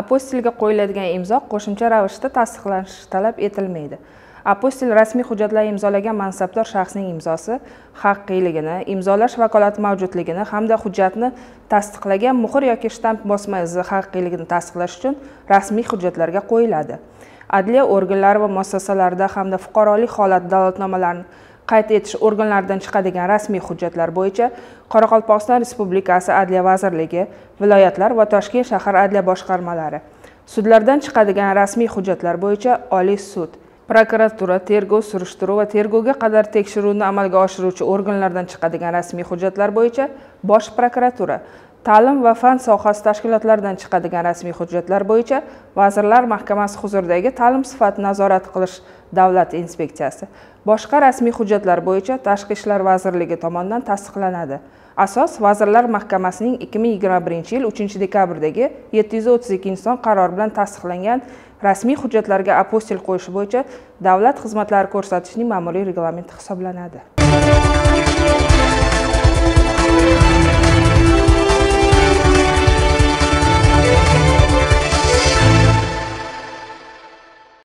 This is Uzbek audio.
apostilga qo'yiladigan imzo qo'shimcha ravishda tasdiqlanishi talab etilmaydi. Apostil rasmiy hujjatlar imzolagan mansabdor shaxsning imzosi haqqiyligini imzolash vakolati mavjudligini hamda hujjatni tasdiqlagan muhr yoki shtamp bosma izi haqqiyligini tasdiqlash uchun rasmiy hujjatlarga qo'yiladi. Adliya organlari va muassasalarida hamda fuqarolik holati dalolatnomalarini qayd etish organlaridan chiqadigan rasmiy hujjatlar bo'yicha qoraqalpog'iston respublikasi adliya vazirligi viloyatlar va toshkent shahar adliya boshqarmalari. Sudlardan chiqadigan rasmiy hujjatlar bo'yicha oliy sud prokuratura tergov surishtiruv va tergovga qadar tekshiruvni amalga oshiruvchi organlardan chiqadigan rasmiy hujjatlar bo'yicha bosh prokuratura ta'lim va fan sohasi tashkilotlaridan chiqadigan rasmiy hujjatlar bo'yicha vazirlar mahkamasi huzuridagi ta'lim sifatini nazorat qilish davlat inspeksiyasi boshqa rasmiy hujjatlar bo'yicha tashqi ishlar vazirligi tomonidan tasdiqlanadi. Asos vazirlar mahkamasining ikki ming yigirma birinchi yil 3 dekabrdagi yetti yuz o'ttiz ikkinchi son qarori bilan tasdiqlangan rasmiy hujjatlarga apostil qo'yish bo'yicha davlat xizmatlari ko'rsatishning ma'muriy reglamenti hisoblanadi.